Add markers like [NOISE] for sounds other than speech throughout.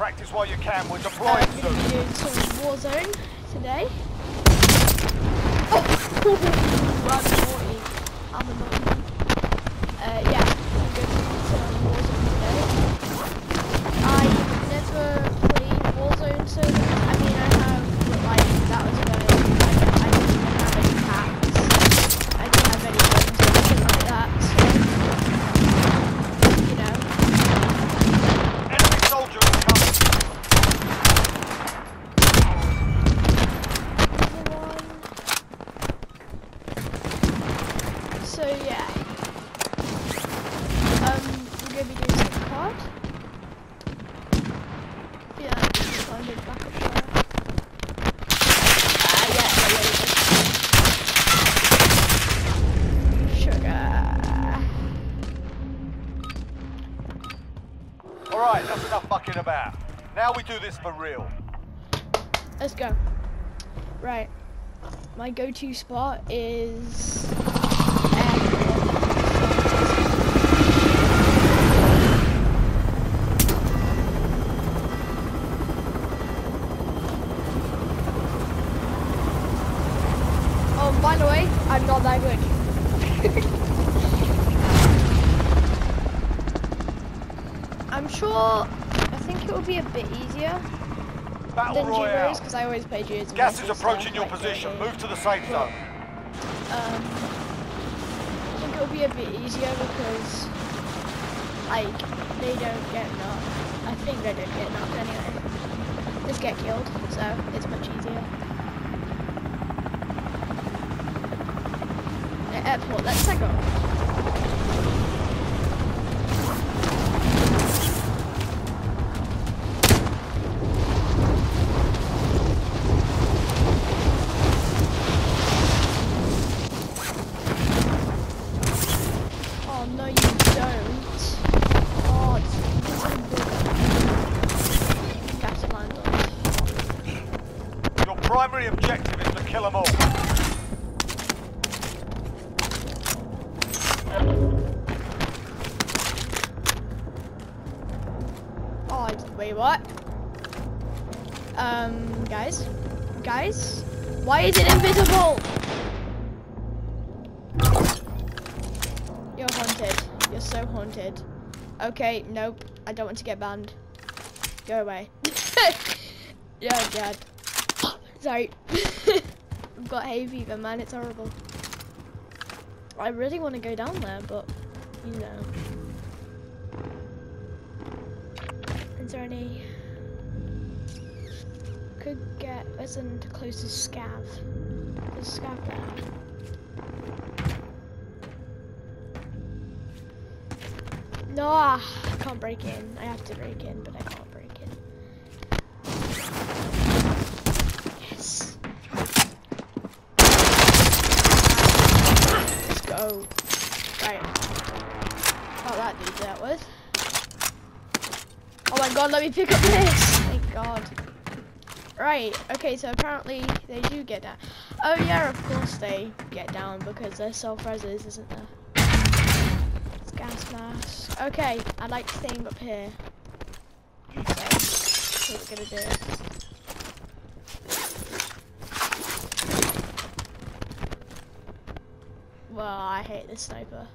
Practice while you can. We're Uh, deploying [LAUGHS] I'm gonna soon. be doing some Warzone today. Oh, run 40. I'm a naughty. Uh, yeah, I'm going to do some Warzone today. I never played Warzone, so I mean I have, but like that was when I, I didn't even have any packs. I didn't have any guns or anything like that. So, you know. Enemy soldier incoming. So yeah. Um, we're gonna be doing some card. Yeah, just find a backup shot. Ah, yeah, yeah, yeah. Sugar. Alright, that's enough fucking about. Now we do this for real. Let's go. Right. My go-to spot is. Oh, by the way, I'm not that good. I'm. I think it will be a bit easier Battle than Royale. Because I always play Geo's. Gas is approaching your position. Move to the safe zone. Um, I think it'll be a bit easier because, like, they don't get knocked. I think they don't get knocked anyway. Just get killed, so it's much easier. Airport, let's go. Okay, nope. I don't want to get banned. Go away. [LAUGHS] yeah, God. [GASPS] Sorry. [LAUGHS] I've got hay fever, man. It's horrible. I really want to go down there, but you know. Is there any? Could get in the closest scav. A scav there. No, ah, I can't break in. I have to break in, but I can't break in. Yes. Let's go. Right. Oh, that dude that was. Oh my god, let me pick up this! Thank god. Right, okay, so apparently they do get down. Oh yeah, of course they get down because they're self-reses, isn't there? Gas. Okay, I like staying up here. So, that's what we're gonna do. Well, I hate this sniper.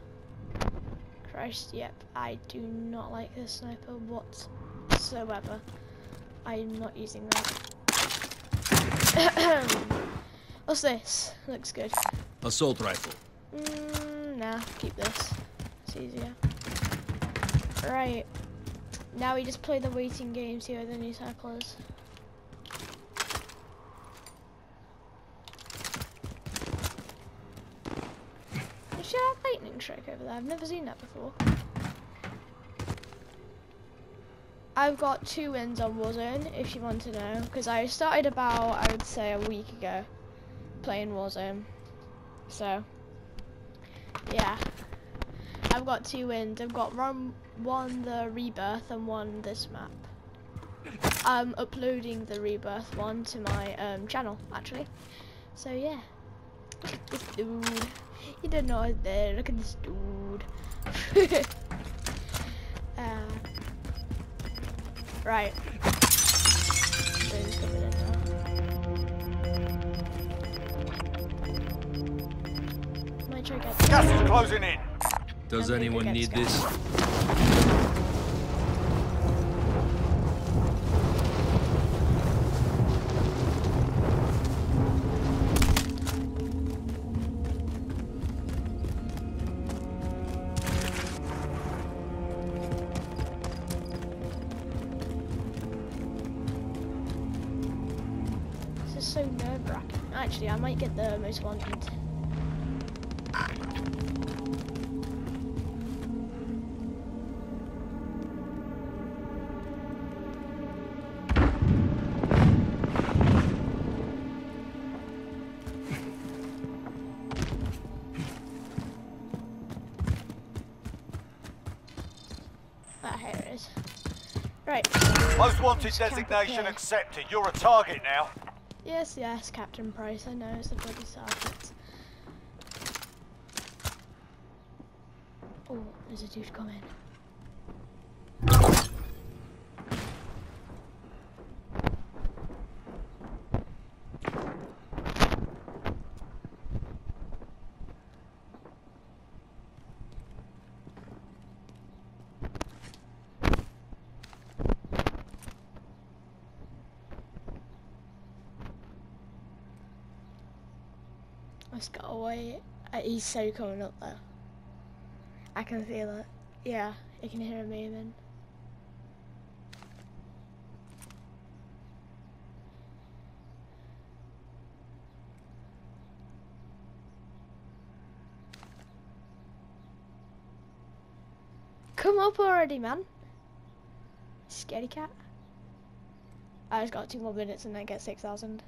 Christ, yep, I do not like this sniper whatsoever. I'm not using that. [COUGHS] What's this? Looks good. Assault rifle. Mm, nah, keep this. Easier. Right. Now we just play the waiting game, see where the new cycle is. Should have lightning strike over there. I've never seen that before. I've got two wins on Warzone, if you want to know, because I started about, I would say, a week ago playing Warzone. So, yeah. I've got two wins. I've got one, one the rebirth and one this map. I'm uploading the rebirth one to my um, channel actually. So yeah, this dude, you don't know it's there. Look at this dude. [LAUGHS] uh, right. Gas is closing in. Does anyone need gets this? This is so nerve wracking. Actually, I might get the most wanted. Wanted Just camp up designation accepted. You're a target now. Yes, yes, Captain Price. I know it's a bloody sergeant. Oh, there's a dude coming. Let's go away. Uh, he's so coming up there. I can feel it. Yeah, you can hear him moving. Come up already, man. Scary cat. I just got two more minutes and then get 6,000.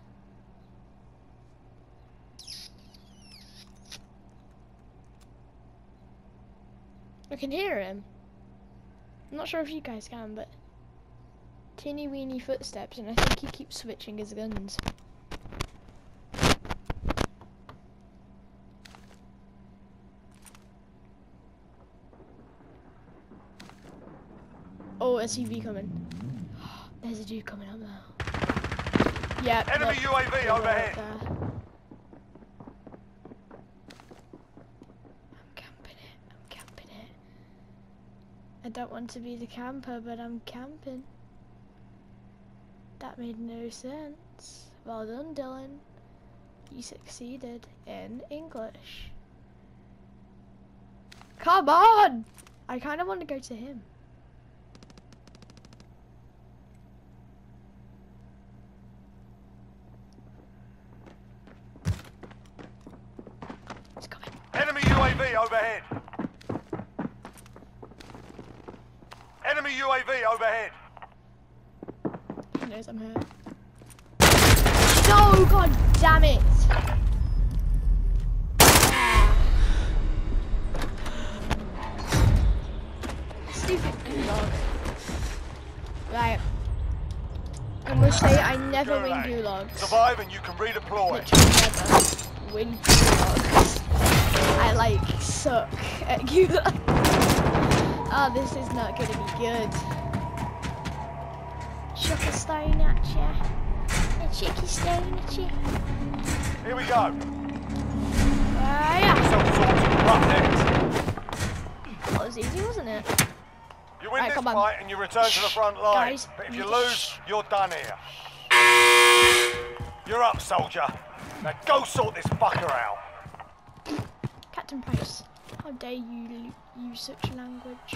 I can hear him. I'm not sure if you guys can, but teeny weeny footsteps, and I think he keeps switching his guns. Oh, SUV coming. [GASPS] There's a dude coming up now. Yeah. Enemy UAV they're right overhead. there. I'm camping it. I'm camping it. I don't want to be the camper, but I'm camping. That made no sense. Well done, Dylan. You succeeded in English. Come on! I kind of want to go to him. He's coming. Enemy UAV overhead. Enemy UAV overhead. He knows I'm here. No, god damn it! Stupid gulag. Right. I must say, I never win Gulag. gulags. Survive and you can redeploy. Literally never win gulags. I like suck at gulag. Oh, [LAUGHS] this is not gonna be good. Stone at ya. A chicky stone at ya. Here we go. Ah, yeah. Some sorted. We're up next. That was easy, wasn't it? You win Right, this fight and you return to the front line. guys, but if you lose, you're done here. You're up, soldier. Now go sort this fucker out. Captain Price, how dare you use such language?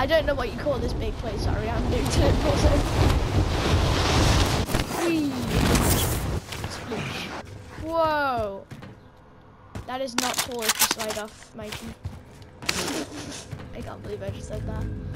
I don't know what you call this big place, sorry, I'm new to it also. Whoa! That is not tall if you slide off, Mikey. I can't believe I just said that.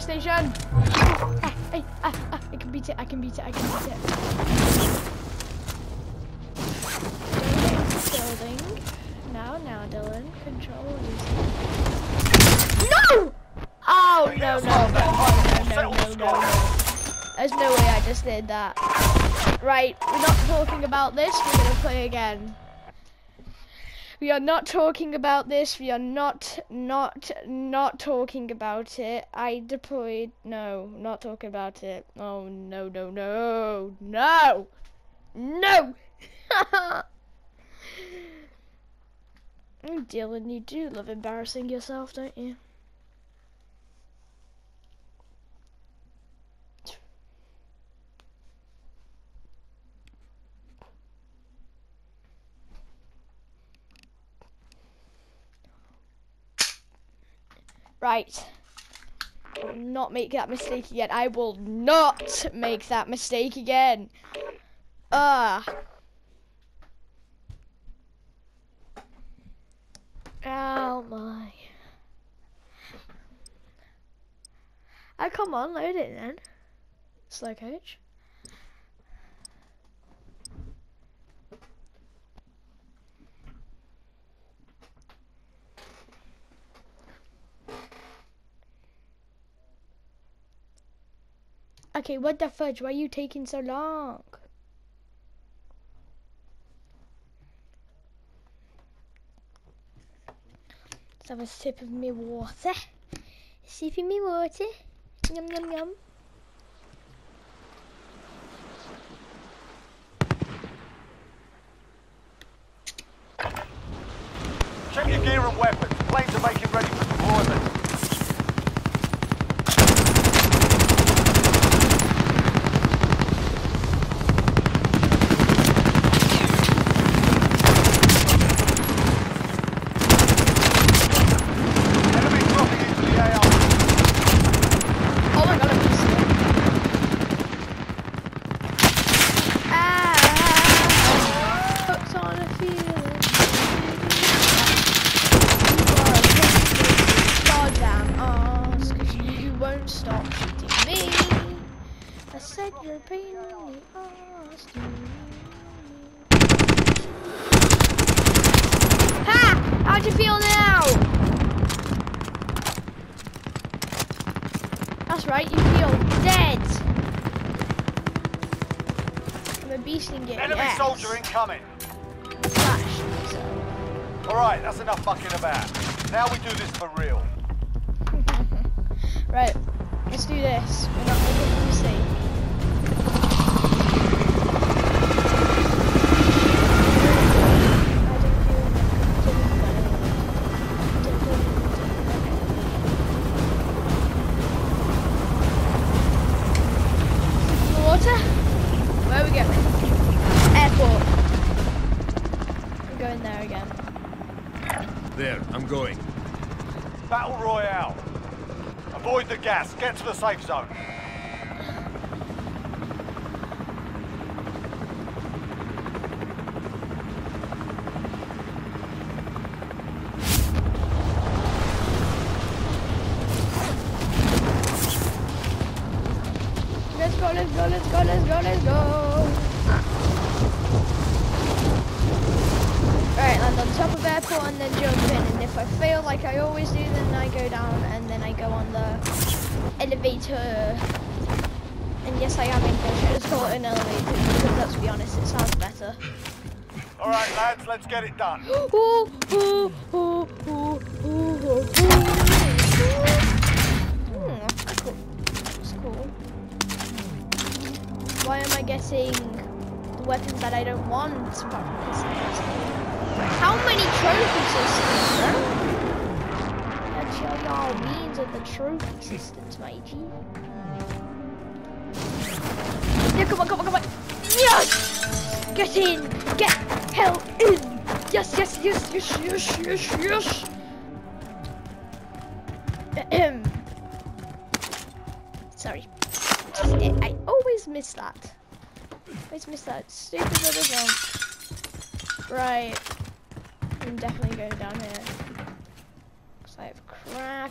Station. Ah, ah, ah, I can beat it, I can beat it, I can beat it. Building. Now, now, Dylan. Control. No! Oh, no, no, no, no, no, no, no, no. There's no way I just did that. Right, we're not talking about this, we're gonna play again. We are not talking about this. We are not, not, not talking about it. I deployed. No, not talking about it. Oh, no, no, no, no, no. Dylan, [LAUGHS] you do love embarrassing yourself, don't you? Right. I will not make that mistake again. I will not make that mistake again. Ah. Oh my. Oh, come on, load it then. Slow coach. Okay, what the fudge? Why are you taking so long? Let's have a sip of me water. Sip of me water. Yum yum yum. Check your gear and weapons. Planes are making ready for deployment. Enemy dropping into the AR. Oh my god, I missed it. Ah, puts on a feeling. You are a goddamn ass, 'cause you won't stop shooting me. I said you're pain in the ass to. Ha! How do you feel now? That's right, you feel dead. I'm a beast in game. Enemy yes. soldier incoming. Alright, that's enough fucking about. Now we do this for real. [LAUGHS] Right, let's do this. We're not making a mistake. We're there again. There, I'm going. Battle Royale. Avoid the gas. Get to the safe zone. Elevator. And yes, I am English. I just call it an elevator because let's be honest, it sounds better. All right, lads, let's get it done. [GASPS] Ooh, ooh, ooh, ooh, ooh, ooh, ooh. Hmm, that's cool. That's cool. Why am I getting the weapons that I don't want? apart from this? How many trophy systems? Y'all means of the trophy systems, matey. Yeah, come on, come on, come on. Yes! Get in! Get hell in! Yes, yes, yes, yes, yes, yes, yes! Ahem. Sorry. Just, I, I always miss that. Always miss that stupid little jump. Right. I'm definitely going down here. Alright,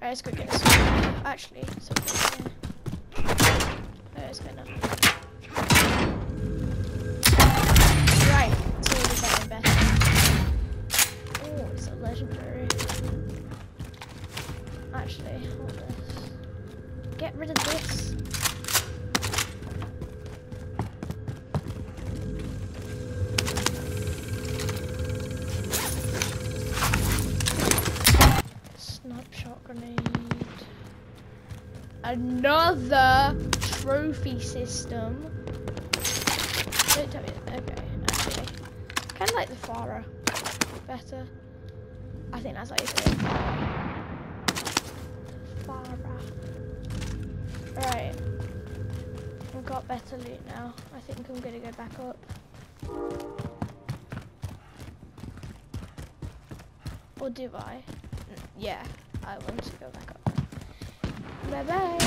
let's go get this. Actually, something Another trophy system. Don't tell me. Okay, actually, kind of like the Farah better. I think that's how you say it. Farah. Right. I've got better loot now. I think I'm gonna go back up. Or do I? Mm, Yeah, I want to go back up. Bye bye.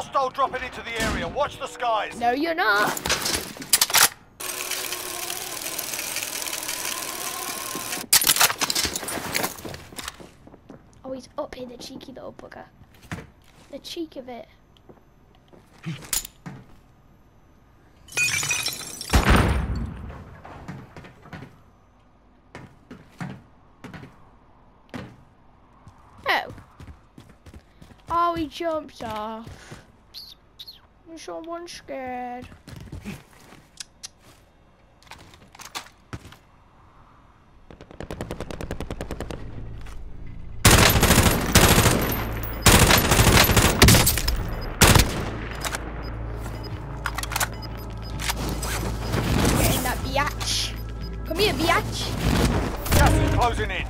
Hostile dropping into the area. Watch the skies. No, you're not. Oh, he's up here, the cheeky little bugger. The cheek of it. Oh. Oh, he jumped off. Someone's scared. Come here, biatch. Gas is closing in.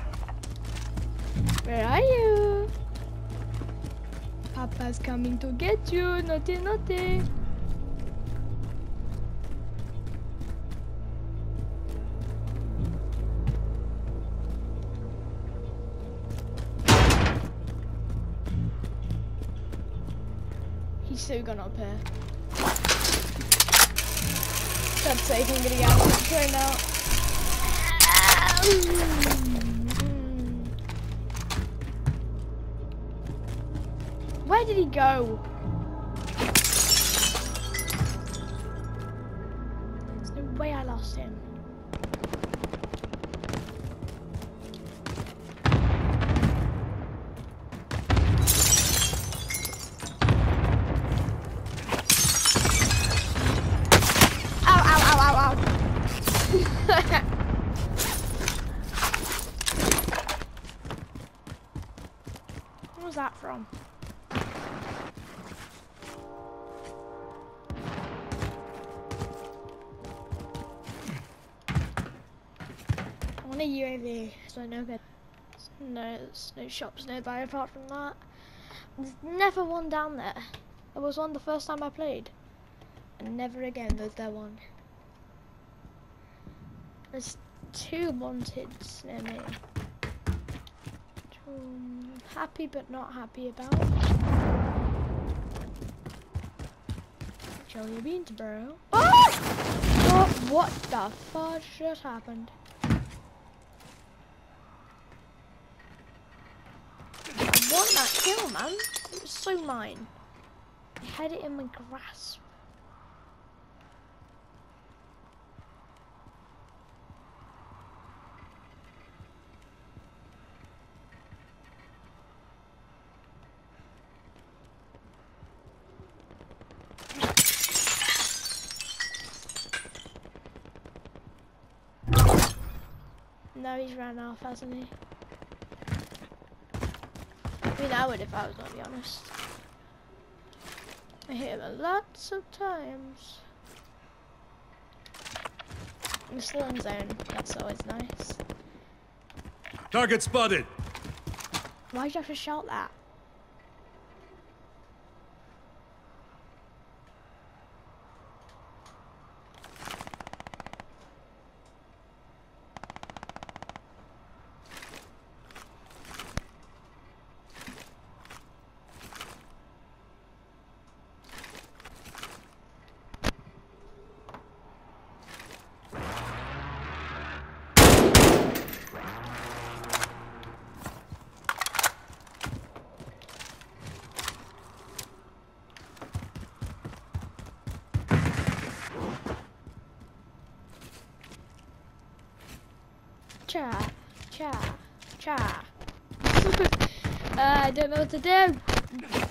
Where are you? Papa's coming to get you. Naughty, naughty. He's so gone up here. God's sake, I'm gonna get out of right now. Where did he go? There's no way I lost him. [LAUGHS] Where was that from? So know that no, there's no shops nearby apart from that. There's never one down there. There was one the first time I played. And never again was there one. There's two wanteds near me. Happy but not happy about. Jelly beans, bro. Oh! What, ah! what the fudge just happened? Want that kill, man. It was so mine. I had it in my grasp. Now he's ran off, hasn't he? I mean, I would if I was gonna be honest. I hit him lots of times. I'm still in zone. That's always nice. Target spotted. Why'd you have to shout that? Cha, cha, [LAUGHS] uh, I don't know what to do.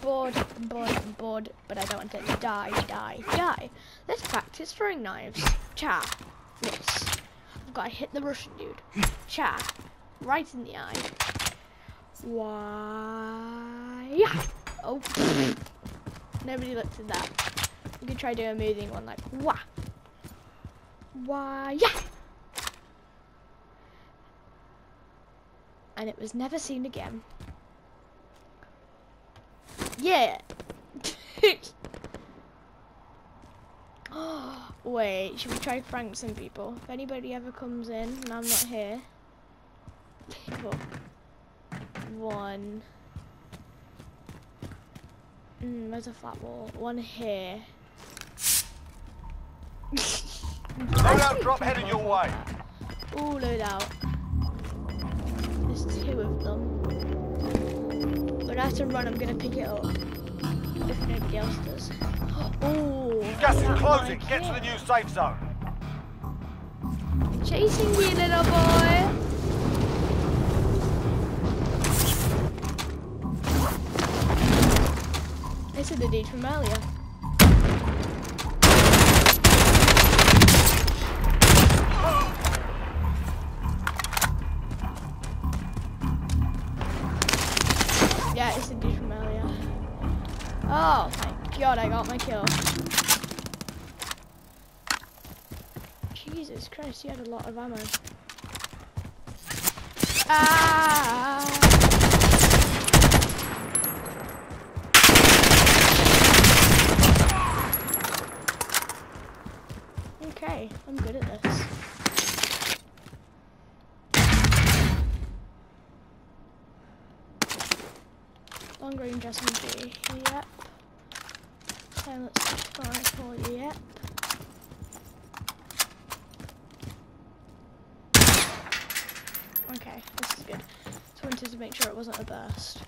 Bored, bored, bored, but I don't want to die, die, die. Let's practice throwing knives. Cha, miss. I've got to hit the Russian dude. Cha, right in the eye. Why? Oh, nobody looked at that. You could try doing a moving one like wah. Why? Yeah. And it was never seen again. Yeah. oh, [LAUGHS] Wait, should we try prank some people? If anybody ever comes in and I'm not here. One. Mm, there's a flat wall. One here. Loadout drop heading your way. Ooh, load When I have to run, I'm gonna pick it up. If nobody else does. [GASPS] Oh, Gas is closing. Get to the new safe zone. Chasing you, little boy. This is the dude from earlier. Oh, my God I got my kill. Jesus Christ, you had a lot of ammo. Ah! Okay, I'm good at this. Long range SMG, yep. Silence rifle, yep. Okay, this is good. Just wanted to make sure it wasn't a burst.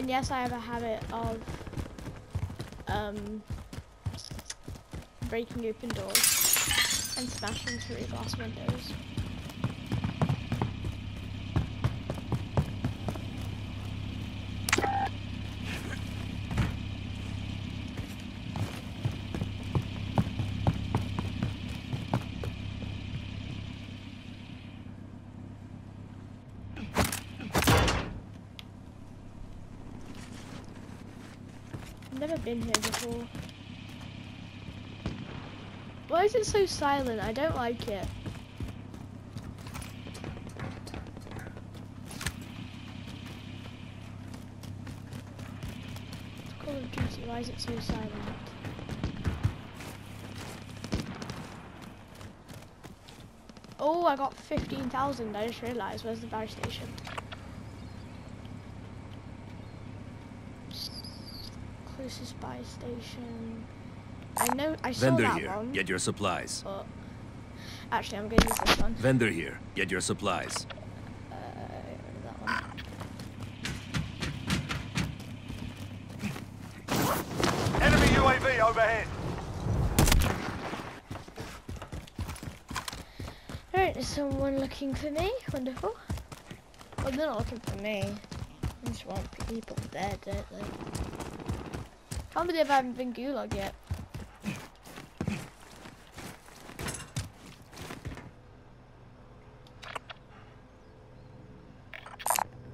And yes, I have a habit of um, breaking open doors and smashing through glass windows. Never been here before. Why is it so silent? I don't like it. It's Call of Duty, why is it so silent? Oh, I got 15,000. I just realised. Where's the fire station? Closest buy station. I know. I saw Vendor that here. one. Get your supplies. But actually, I'm gonna use this one. Vendor here. Get your supplies. Uh, that one. Enemy UAV overhead. Alright, is someone looking for me? Wonderful. Well, they're not looking for me. They just want people dead, don't they? Can't believe I haven't been gulag yet.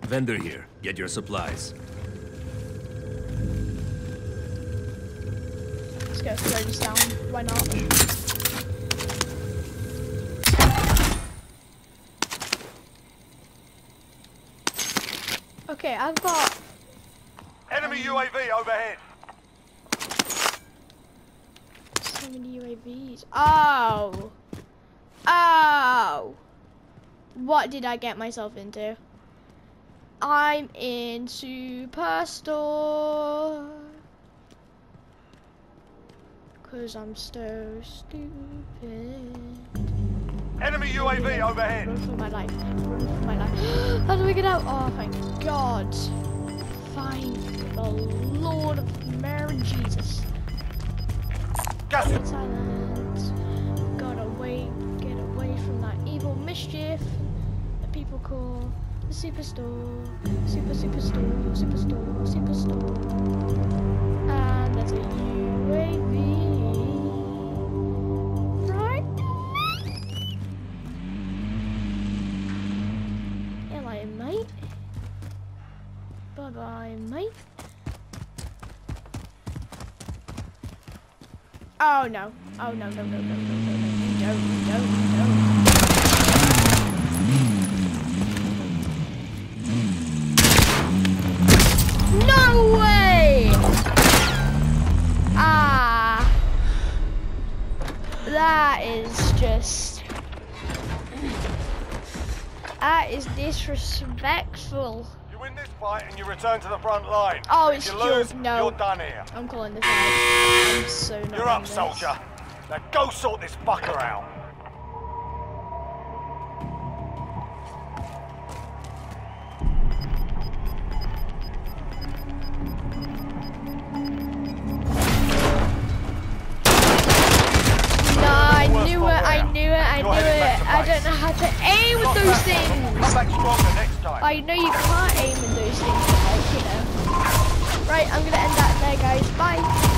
Vendor here. Get your supplies. Let's go slow this down. Why not? Okay, I've got Enemy UAV overhead. So many UAVs. Oh! Oh! What did I get myself into? I'm in Superstore. Cause I'm so stupid. Enemy UAV overhead. Run for my life. Run for my life. [GASPS] How do we get out? Oh, thank God. Thank the Lord of Mary Jesus. Gas it. Silence. Got away, get away from that evil mischief that people call the superstore. Super, superstore, superstore, superstore. And there's a UAV. Right? Oh no. Oh no, no, no, no, no, no, no. You don't, you don't, you don't. No way! Ah. That is just. That is disrespectful. Win this fight and you return to the front line. Oh, If it's you yours. lose, No. you're done here. I'm calling this out. I'm so not You're up, this. soldier. Now go sort this fucker out. No, I knew it, I knew it, I knew it. I don't know how to aim with those things. Come back stronger next time. I know you can't aim with those things, like, you know. Right, I'm gonna end that there, guys. Bye.